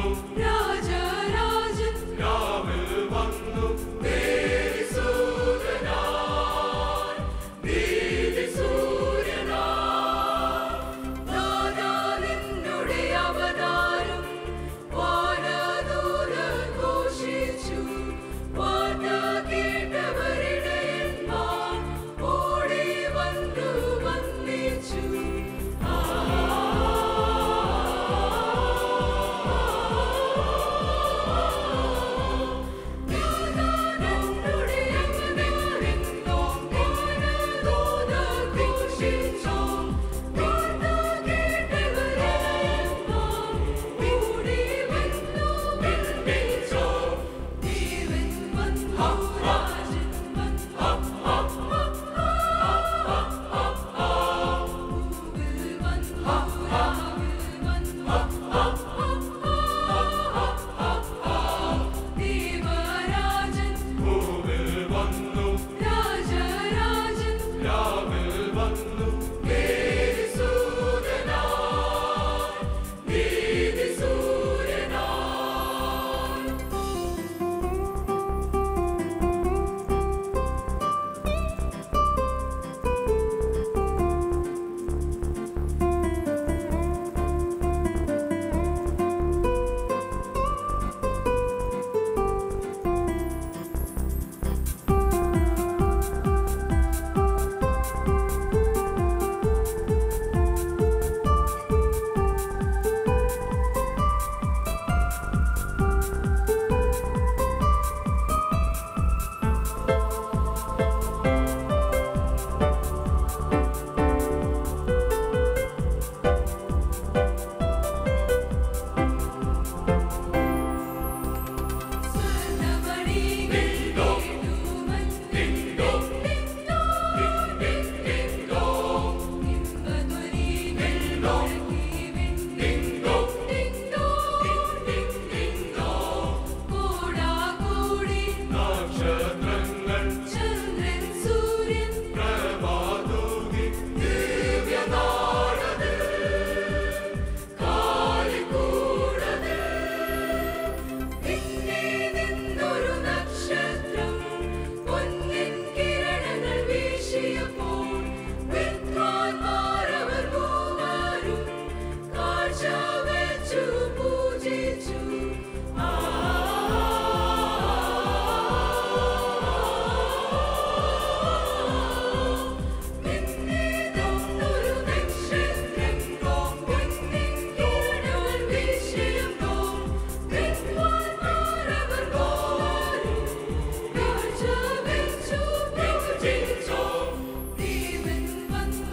No.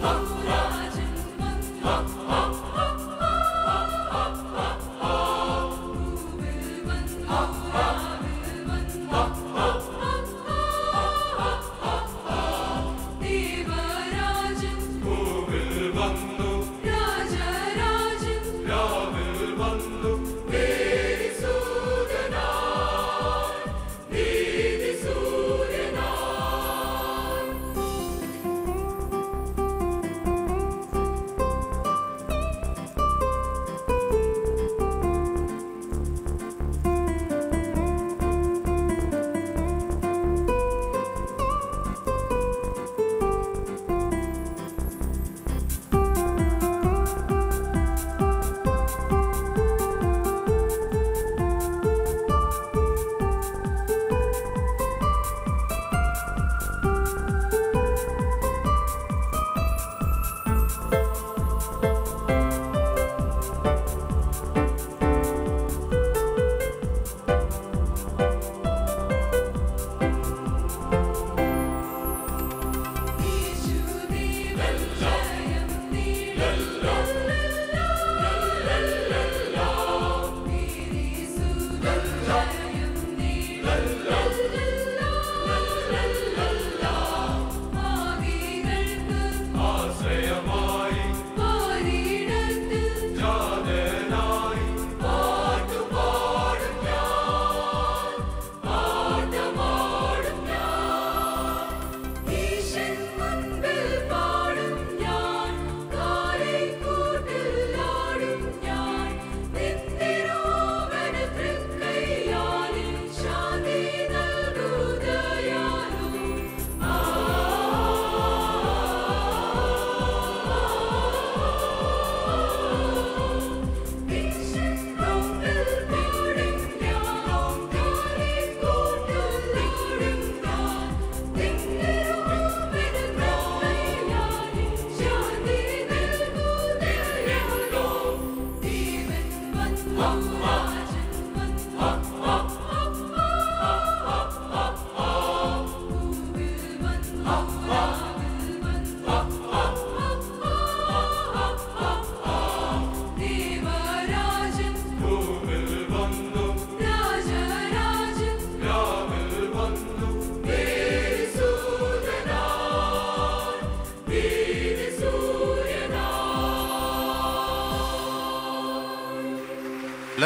Oh.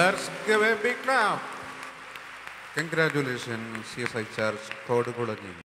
Let's give a big clap. Congratulations, CSI Church, Thodukulanyi.